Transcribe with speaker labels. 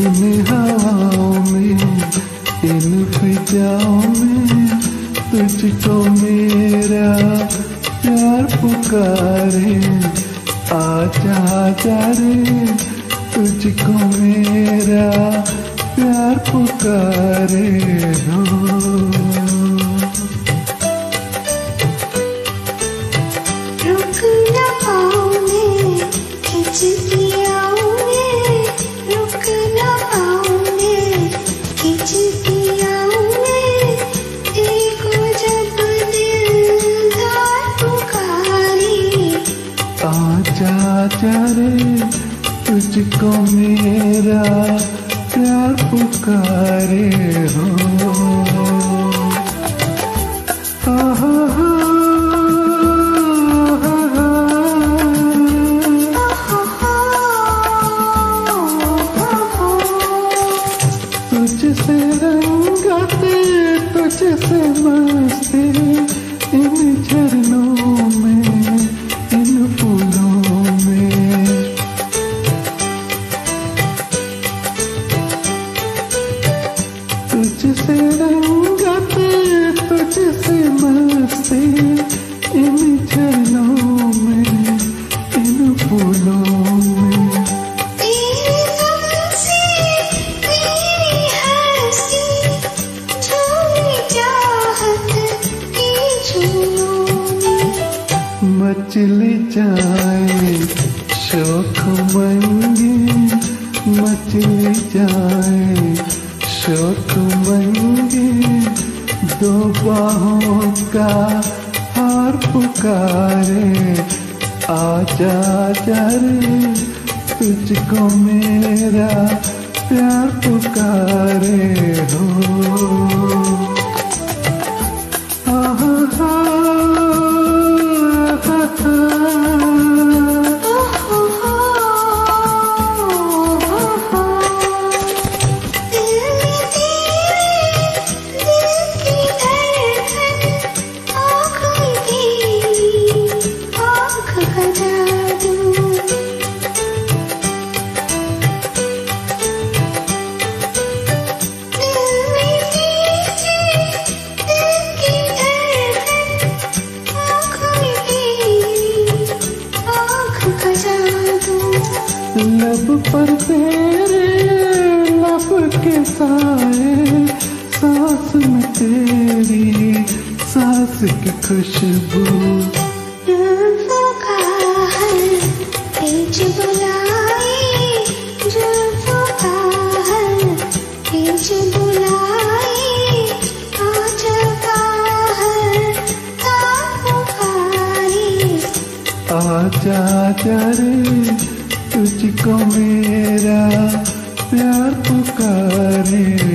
Speaker 1: इन हवाओं में, इन फिजाओं में, तुझको मेरा प्यार पुकारे। आजा जा रे, तुझको मेरा प्यार पुकारे। हो। आजा रे तुझको मेरा प्यार पुकारे हो? तुझसे रंगते तुझसे मस्ती। तुझसे रंगते तुझसे मस्ती इन झरनों में इन फूलों में। मचली जाए शोक मंगी मचली जाए शोक मंगी दो बाहों का हार पुकारे। आजा जर तुझको मेरा प्यार पुकारे। हो पर तेरे लब के साए सांस में तेरी सांस की खुशबू। आजा आजा रे तुझको मेरा प्यार पुकारे?